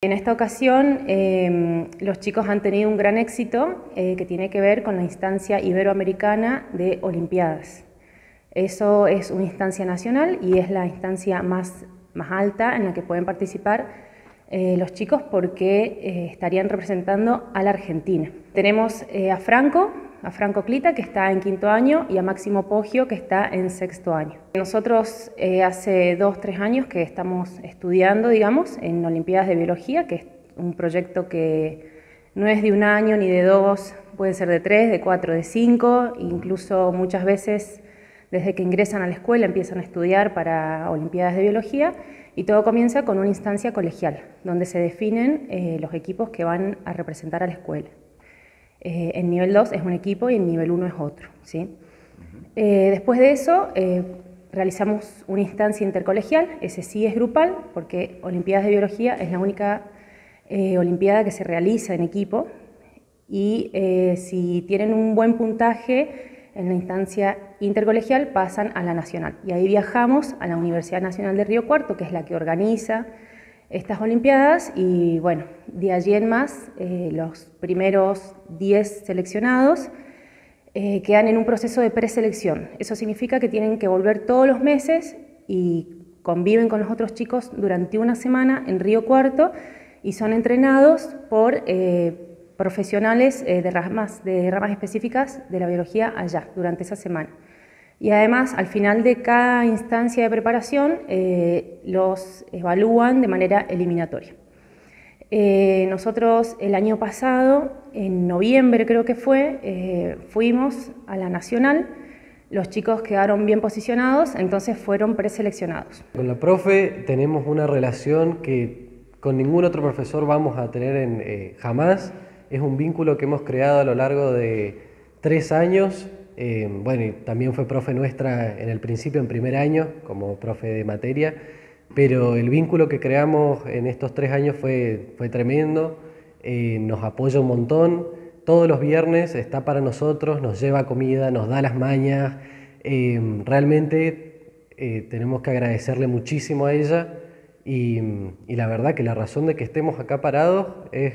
En esta ocasión em, los chicos han tenido un gran éxito eh, que tiene que ver con la instancia iberoamericana de Olimpiadas. Eso es una instancia nacional y es la instancia más, alta en la que pueden participar eh, los chicos porque eh, estarían representando a la Argentina. Tenemos a Franco, a Franco Clita, que está en quinto año, y a Máximo Poggio, que está en sexto año. Nosotros eh, hace dos, tres años que estamos estudiando, digamos, en Olimpiadas de Biología, que es un proyecto que no es de un año ni de dos, puede ser de tres, de cuatro, de cinco, incluso muchas veces desde que ingresan a la escuela empiezan a estudiar para Olimpiadas de Biología y todo comienza con una instancia colegial, donde se definen eh, los equipos que van a representar a la escuela. Eh, en nivel 2 es un equipo y en nivel 1 es otro. ¿sí? Eh, después de eso, eh, realizamos una instancia intercolegial, ese sí es grupal, porque Olimpiadas de Biología es la única Olimpiada que se realiza en equipo, y si tienen un buen puntaje en la instancia intercolegial, pasan a la nacional. Y ahí viajamos a la Universidad Nacional de Río Cuarto, que es la que organiza estas Olimpiadas y bueno, de allí en más eh, los primeros 10 seleccionados eh, quedan en un proceso de preselección. Eso significa que tienen que volver todos los meses y conviven con los otros chicos durante una semana en Río Cuarto y son entrenados por eh, profesionales de, ramas, de ramas específicas de la biología allá durante esa semana. Y además, al final de cada instancia de preparación, eh, los evalúan de manera eliminatoria. Eh, nosotros el año pasado, en noviembre creo que fue, eh, fuimos a la Nacional, los chicos quedaron bien posicionados, entonces fueron preseleccionados. Con la profe tenemos una relación que con ningún otro profesor vamos a tener en, jamás. Es un vínculo que hemos creado a lo largo de tres años eh, bueno, también fue profe nuestra en el principio, en primer año, como profe de materia, pero el vínculo que creamos en estos tres años fue, fue tremendo, eh, nos apoya un montón, todos los viernes está para nosotros, nos lleva comida, nos da las mañas, eh, realmente tenemos que agradecerle muchísimo a ella y, la verdad que la razón de que estemos acá parados es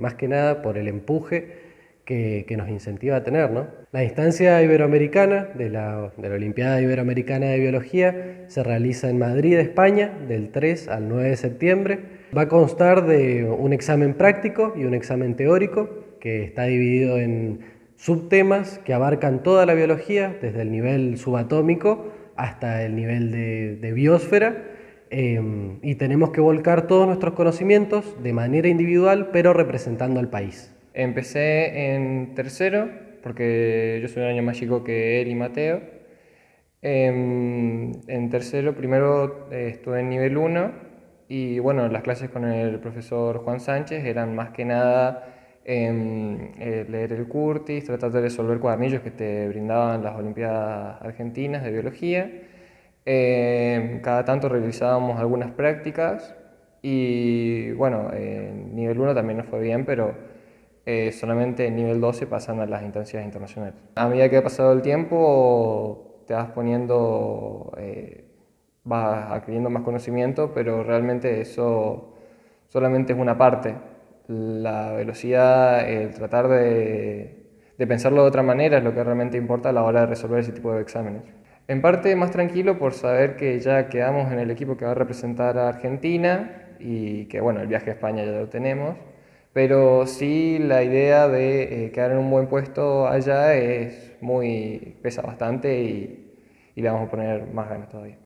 más que nada por el empuje que, nos incentiva a tener. ¿no? La instancia iberoamericana de la, Olimpiada Iberoamericana de Biología se realiza en Madrid, España, del 3 al 9 de septiembre. Va a constar de un examen práctico y un examen teórico que está dividido en subtemas que abarcan toda la biología, desde el nivel subatómico hasta el nivel de, biosfera. Em, y tenemos que volcar todos nuestros conocimientos de manera individual, pero representando al país. Empecé en tercero, porque yo soy un año más chico que él y Mateo. Em, en, tercero, primero eh, estuve en nivel 1 y bueno, las clases con el profesor Juan Sánchez eran más que nada em, eh, leer el Curtis, tratar de resolver cuadernillos que te brindaban las Olimpiadas Argentinas de Biología. Em, cada tanto realizábamos algunas prácticas y bueno, en nivel 1 también nos fue bien, pero eh, solamente en nivel 12 pasan a las instancias internacionales. A medida que ha pasado el tiempo, te vas poniendo, eh, vas adquiriendo más conocimiento, pero realmente eso solamente es una parte. La velocidad, el tratar de, de pensarlo de otra manera es lo que realmente importa a la hora de resolver ese tipo de exámenes. En parte más tranquilo por saber que ya quedamos en el equipo que va a representar a Argentina y que bueno, el viaje a España ya lo tenemos. Pero sí la idea de eh, quedar en un buen puesto allá es muy, pesa bastante y, y le vamos a poner más ganas todavía.